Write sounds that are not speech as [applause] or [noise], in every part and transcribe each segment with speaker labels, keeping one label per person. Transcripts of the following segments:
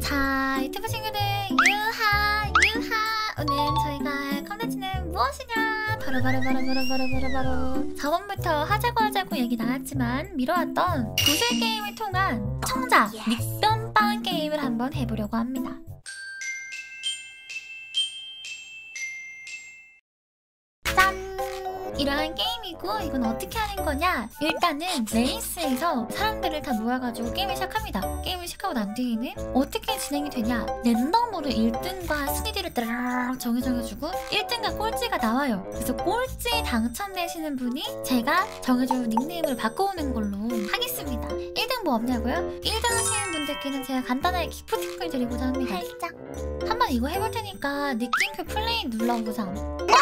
Speaker 1: 자 유튜브 친구들 유하 유하. 오늘 저희가 할 컨텐츠는 무엇이냐? 바로 바로 바로 바로 바로 바로 바로. 저번부터 하자고 하자고 얘기 나왔지만 미뤄왔던 구슬 게임을 통한 시청자 닉변빵 게임을 한번 해보려고 합니다 이러한 게임이고 이건 어떻게 하는 거냐? 일단은 레이스에서 사람들을 다 모아가지고 게임을 시작합니다. 게임을 시작하고 난 뒤에는 어떻게 진행이 되냐? 랜덤으로 1등과 순위들을 따라락 정해져가지고 1등과 꼴찌가 나와요. 그래서 꼴찌 당첨되시는 분이 제가 정해준 닉네임을 바꿔오는 걸로 하겠습니다. 1등 뭐 없냐고요? 1등 하시는 분들께는 제가 간단하게 기프티콘을 드리고자 합니다. 살짝 한번 이거 해볼 테니까 느낌표 플레이 눌러보자. 어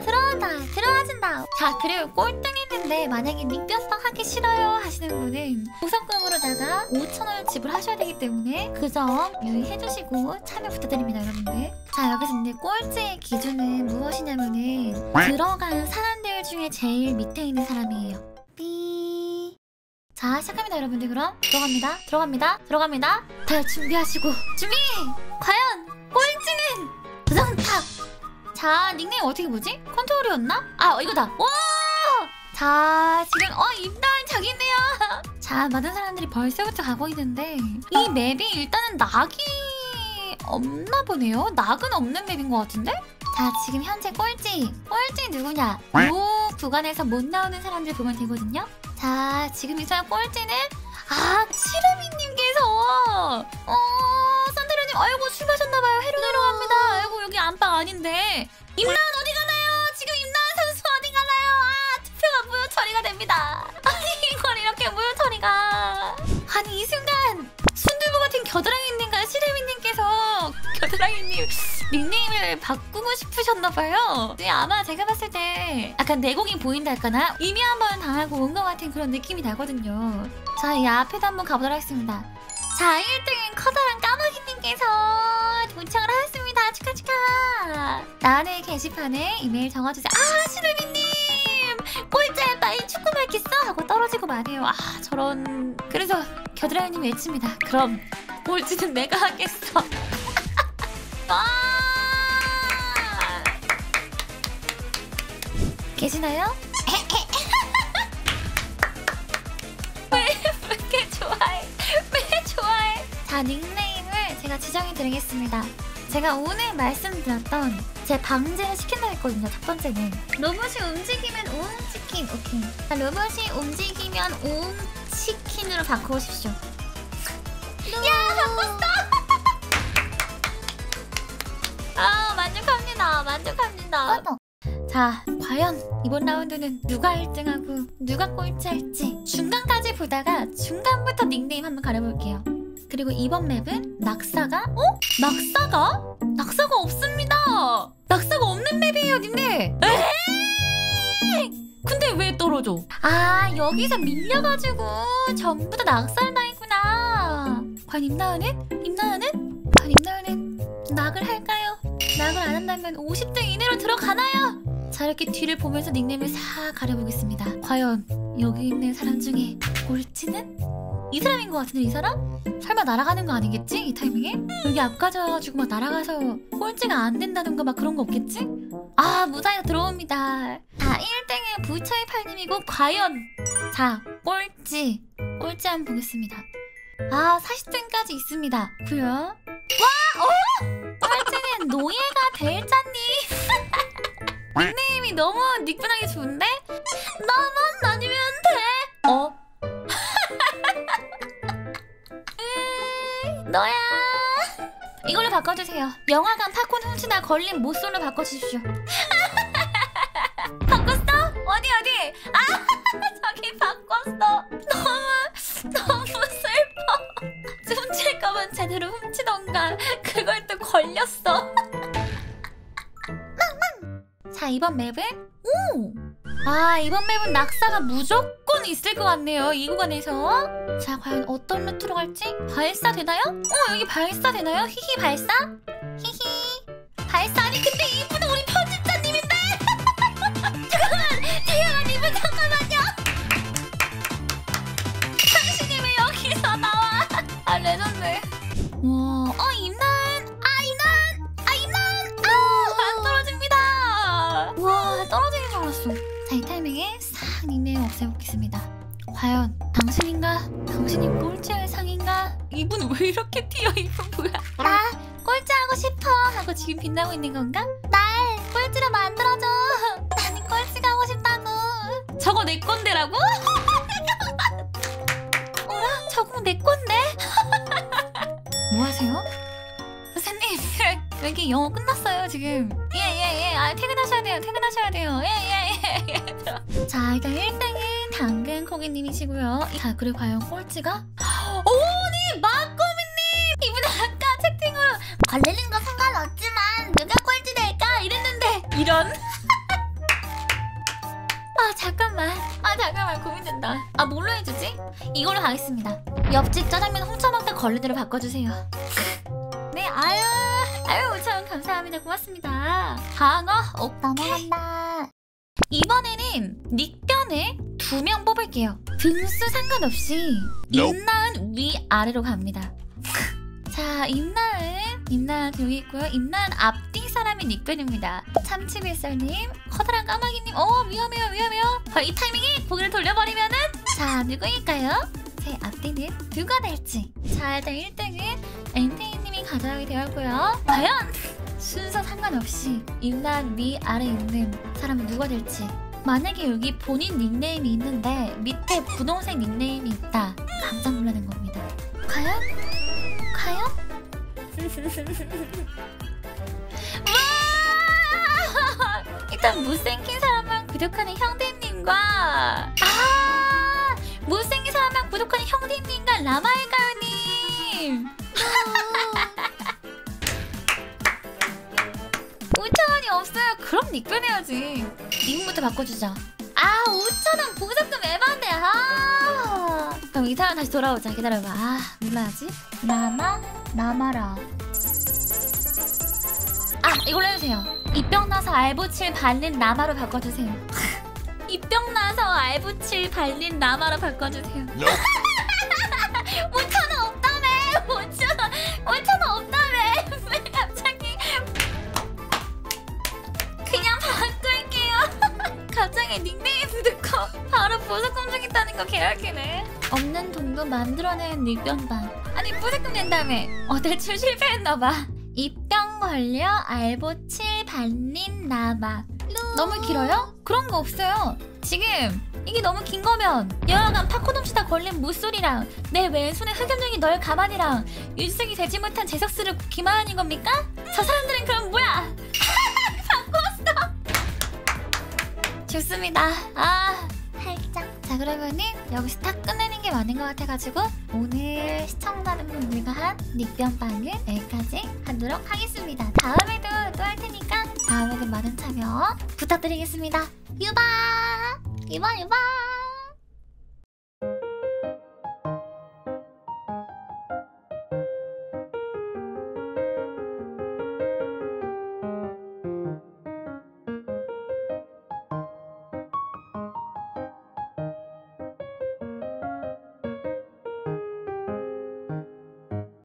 Speaker 1: 들어온다 들어온다 들어와준다 자 그리고 꼴등했는데 만약에 닉변빵 하기 싫어요 하시는 분은 우선금으로다가 5천원을 지불하셔야 되기 때문에 그 점 유의해주시고 참여 부탁드립니다 여러분들 자 여기서 근데 꼴찌의 기준은 무엇이냐면은 들어간 사람들 중에 제일 밑에 있는 사람이에요 삐 자, 시작합니다, 여러분들. 그럼 들어갑니다. 들어갑니다. 들어갑니다. 다들 준비하시고 준비! 과연! 자, 닉네임 어떻게 보지? 컨트롤이었나? 아, 이거다. 와! 자, 지금 어 입단 저기인데요. [laughs] 자, 많은 사람들이 벌써부터 가고 있는데 이 맵이 일단은 낙이 없나 보네요. 낙은 없는 맵인 것 같은데? 자, 지금 현재 꼴찌. 꼴찌 누구냐? 요 구간에서 못 나오는 사람들 보면 되거든요. 자, 지금 이 사람 꼴찌는 아, 시르미님께서 어, 산드라님, 아이고 술 마셨나봐요. 해로 내려갑니다. 안방 아닌데. 임란 어디 가나요? 지금 임란 선수 어디 가나요? 아, 투표가 무효 처리가 됩니다. [laughs] 아니 이걸 이렇게 무효 처리가. 아니 이 순간 순두부 같은 겨드랑이님과 시르미님께서 겨드랑이님 닉네임을 바꾸고 싶으셨나봐요. 네, 아마 제가 봤을 때 약간 내공이 보인다 할까나? 이미 한 번 당하고 온 것 같은 그런 느낌이 나거든요. 자, 이 앞에도 한번 가보도록 하겠습니다. 자, 1등은 커다란 까마귀님께서 도착을 하였습니다. 축하 축하. 나의 게시판에 이메일 적어주세요. 아, 시르미님! 꼴찌 빨리 축구 말겠어? 하고 떨어지고 말해요. 아, 저런. 그래서 겨드랑이님 외칩니다. 그럼 꼴찌는 내가 하겠어. 아! 계시나요? 왜, 왜 이렇게 좋아해? 왜 좋아해? 자, 닉네임을 제가 지정해 드리겠습니다. 제가 오늘 말씀드렸던 제 방제를 시킨다 했거든요. 첫 번째는 로봇이 움직이면 옴치킨. 오케이. 자, 로봇이 움직이면 옴치킨으로 바꾸십시오. 야, 바꿨어! 아, 만족합니다. 만족합니다. 자, 과연 이번 라운드는 누가 1등하고 누가 꼴찌할지 중간까지 보다가 중간부터 닉네임 한번 가려볼게요. 그리고 이번 맵은 낙사가 어? 낙사가? 낙사가 없습니다. 낙사가 없는 맵이에요, 님들. 에이! 근데 왜 떨어져? 아, 여기서 밀려가지고 전부 다 낙사를 당했구나. 과연 임나은은? 임나은은? 과연 임나은은 낙을 할까요? 낙을 안 한다면 50등 이내로 들어가나요? 자 이렇게 뒤를 보면서 닉네임을 싹 가려보겠습니다. 과연 여기 있는 사람 중에 꼴찌는? 이 사람인 것 같은데 이 사람? 설마 날아가는 거 아니겠지? 이 타이밍에? 여기 앞까지 와가지고 막 날아가서 꼴찌가 안 된다던가 막 그런 거 없겠지? 아 무사히 들어옵니다. 자 1등은 부처이팔님이고 과연 자 꼴찌 꼴찌 한번 보겠습니다. 아 40등까지 있습니다. 구요. 와! 어? 꼴찌는 노예가 될 자님 [laughs] 닉네임이 너무 닉분하기 좋은데? 나만 아니면 너야. 이걸로 바꿔주세요. 영화관 팝콘 훔치다 걸린 모쏠로 바꿔주십시오. [laughs] 바꿨어? 어디 어디? 아 [laughs] 저기 바꿨어. 너무 너무 슬퍼. 훔칠 거면 제대로 훔치던가. 그걸 또 걸렸어. [laughs] 자 이번 맵은 오! 아 이번 맵은 낙사가 무조건 있을 것 같네요 이 구간에서. 자 과연 어떤 루트로 갈지? 발사 되나요? 어 여기 발사 되나요? 히히 발사? 히히. 발사? 아니 근데 이분은 우리 편집자님인데? [laughs] 잠깐만 태양아 님은 잠깐만요. 당신이 왜 여기서 나와? [laughs] 아 레전드. 와없 애보겠습니다. 과연 당신인가? 당신이 꼴찌할 상인가? 이분 왜 이렇게 튀어? 이분 뭐야? 나 꼴찌하고 싶어 하고 지금 빛나고 있는 건가? 날 꼴찌로 만들어줘. 나는 꼴찌가 하고 싶다고. 저거 내 건데라고? [laughs] 어라? 저거 내 건데? [laughs] 뭐 하세요? 선생님 [laughs] 왜 이렇게 영어 끝났어요 지금 예예 예 아 퇴근하셔야 돼요 퇴근하셔야 돼요 예예예 예, 예. [laughs] 자 일단 1등은 당근 고객님이시고요. 자 그리고 과연 꼴찌가? 오니 마꼬미님! 이분은 아까 채팅으로 걸리는 거 상관없지만 누가 꼴찌 될까? 이랬는데 이런? [laughs] 아 잠깐만. 아 잠깐만. 고민된다. 아 뭘로 해주지? 이걸로 가겠습니다. 옆집 짜장면 훔쳐먹다 걸리대로 바꿔주세요. [laughs] 네 아유. 아유 5천원 감사합니다. 고맙습니다. 방어? 옥 넘어간다 이번에는 닉변에 두명 뽑을게요. 등수 상관없이. 임나은 위아래로 갑니다. [laughs] 자 임나은 임나은 여기 있고요. 임나은 앞뒤 사람이 닉변입니다. 참치밀살님 커다란 까마귀님. 어 위험해요 위험해요. 아, 이 타이밍에 고개를 돌려버리면은 자 누구일까요? 제 앞뒤는 누가 될지. 자 일단 1등은 엔테이님이 가져가게 되었고요. 과연 순서 상관없이 임나은 위아래 있는 사람은 누가 될지 만약에 여기 본인 닉네임이 있는데 밑에 분홍색 닉네임이 있다 깜짝 놀라는 겁니다 과연? 과연? 와! 일단 못생긴 사람만 구독하는 형대님과 아 못생긴 사람만 구독하는 형대님과 라마일까요님 5천원이 없어요. 그럼 닉변 해야지. 닉부터 바꿔주자. 아 5천원 보석금 에반데. 아. 그럼 이 사람 다시 돌아오자. 기다려봐. 아 몰라야지? 라마 라마라. 아 이걸로 해주세요. 입병 나서 알보칠 발린 라마로 바꿔주세요. [laughs] 입병 나서 알보칠 발린 라마로 바꿔주세요 보석금 주겠다는 거 개웃기네 없는 돈도 만들어낸 닉변방 아니 보석금 낸 다음에 어 대출 실패했나봐 입병 걸려 알보칠 발린 나마 너무 길어요? 그런 거 없어요 지금 이게 너무 긴 거면 여하간 훔치다 걸린 무소리랑 내 왼손에 흑염룡이 널 가만히랑 일승이 되지 못한 제석스를 기만하는 겁니까? 저 사람들은 그럼 뭐야? [laughs] 바꿨어! 좋습니다. 아. 자, 그러면은 여기서 딱 끝내는 게 맞는 것 같아가지고 오늘 시청자분들과 한 닉변방을 여기까지 하도록 하겠습니다. 다음에도 또 할 테니까 다음에도 많은 참여 부탁드리겠습니다. 유바! 유바, 유바!